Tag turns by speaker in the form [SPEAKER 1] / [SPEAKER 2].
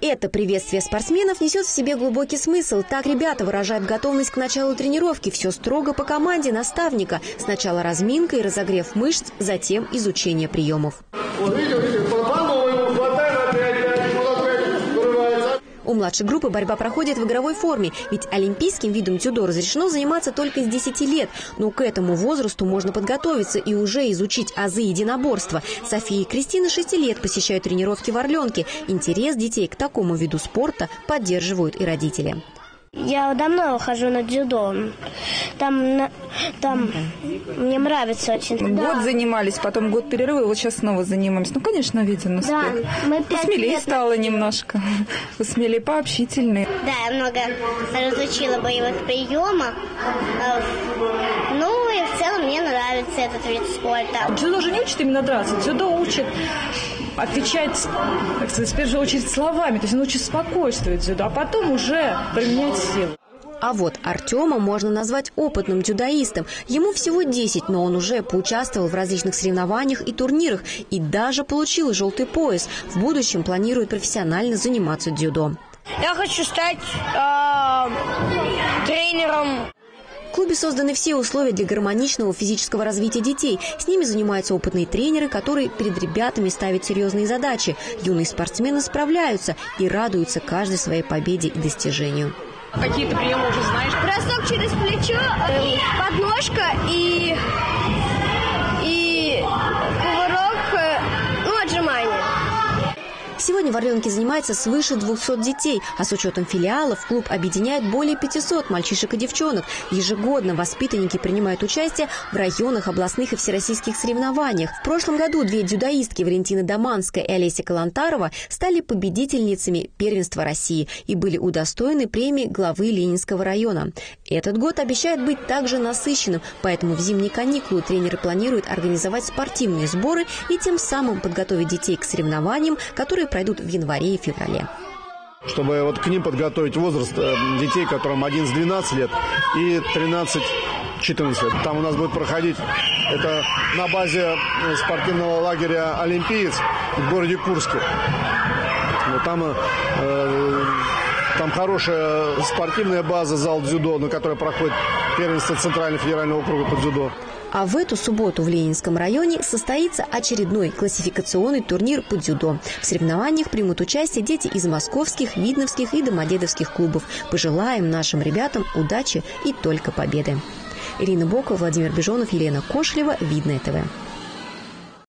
[SPEAKER 1] Это приветствие спортсменов несет в себе глубокий смысл. Так ребята выражают готовность к началу тренировки. Все строго по команде наставника. Сначала разминка и разогрев мышц, затем изучение приемов. Вот У младшей группы борьба проходит в игровой форме, ведь олимпийским видом дзюдо разрешено заниматься только с 10 лет. Но к этому возрасту можно подготовиться и уже изучить азы единоборства. София и Кристина 6 лет посещают тренировки в Орленке. Интерес детей к такому виду спорта поддерживают и родители.
[SPEAKER 2] Я давно хожу на дзюдо. Там, там мне нравится очень.
[SPEAKER 3] Год да. занимались, потом год перерыва, вот сейчас снова занимаемся. Ну, конечно, виден успех. Да, мы Посмелее стало немножко. Посмелее, пообщительнее.
[SPEAKER 2] Да, я много разучила боевых приемов. Ну, и в целом мне нравится этот вид спорта.
[SPEAKER 3] Дзюдо же не учит именно драться. Дзюдо учит отвечать, так сказать, в первую очередь словами. То есть он учит спокойствовать дзюдо, а потом уже применять силу.
[SPEAKER 1] А вот Артема можно назвать опытным дзюдоистом. Ему всего 10, но он уже поучаствовал в различных соревнованиях и турнирах и даже получил желтый пояс. В будущем планирует профессионально заниматься дзюдо.
[SPEAKER 2] Я хочу стать э, тренером
[SPEAKER 1] в клубе созданы все условия для гармоничного физического развития детей. С ними занимаются опытные тренеры, которые перед ребятами ставят серьезные задачи. Юные спортсмены справляются и радуются каждой своей победе и достижению.
[SPEAKER 3] Какие-то приемы уже знаешь?
[SPEAKER 2] Бросок через плечо, э, подножка и
[SPEAKER 1] Сегодня в Орленке занимается свыше 200 детей, а с учетом филиалов клуб объединяет более 500 мальчишек и девчонок. Ежегодно воспитанники принимают участие в районах, областных и всероссийских соревнованиях. В прошлом году две дзюдоистки Валентина Даманская и Олеся Калантарова стали победительницами первенства России и были удостоены премии главы Ленинского района. Этот год обещает быть также насыщенным, поэтому в зимние каникулы тренеры планируют организовать спортивные сборы и тем самым подготовить детей к соревнованиям, которые пройдут в январе и феврале
[SPEAKER 4] чтобы вот к ним подготовить возраст э, детей, которым 11-12 лет и 13-14 лет. Там у нас будет проходить, это на базе э, спортивного лагеря «Олимпиец» в городе Курске. Вот там, э, там хорошая спортивная база, зал дзюдо, на которой проходит первенство Центрального федерального округа по дзюдо.
[SPEAKER 1] А в эту субботу в Ленинском районе состоится очередной классификационный турнир по дзюдо. В соревнованиях примут участие дети из московских, видновских и домодедовских клубов. Пожелаем нашим ребятам удачи и только победы. Ирина Бокова, Владимир Бежонов, Елена Кошлева, Видное ТВ.